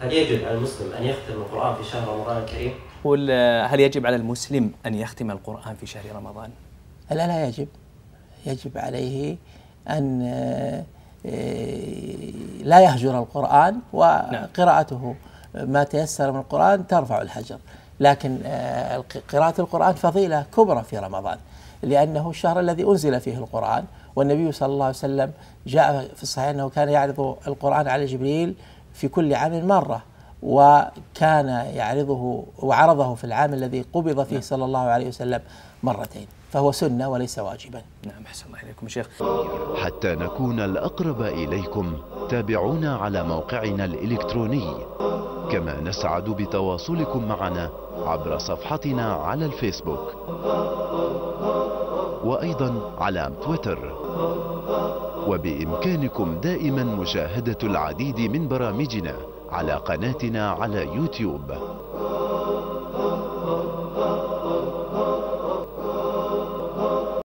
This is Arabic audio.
هل يجب على المسلم أن يختم القرآن في شهر رمضان الكريم؟ هل يجب على المسلم أن يختم القرآن في شهر رمضان؟ لا لا يجب يجب عليه أن آه، آه، لا يهجر القرآن وقراءته. ما تيسر من القرآن ترفع الحجر لكن آه، قراءة القرآن فضيلة كبرى في رمضان لأنه الشهر الذي أنزل فيه القرآن والنبي صلى الله عليه وسلم جاء في الصحيح أنه كان يعرض القرآن على جبريل في كل عام مرة. وكان يعرضه وعرضه في العام الذي قبض فيه صلى الله عليه وسلم مرتين. فهو سنة وليس واجبا. نعم أحسن الله إليكم شيخ. حتى نكون الأقرب إليكم تابعونا على موقعنا الإلكتروني. كما نسعد بتواصلكم معنا عبر صفحتنا على الفيسبوك. وأيضا على تويتر. وبإمكانكم دائما مشاهدة العديد من برامجنا. على قناتنا على يوتيوب.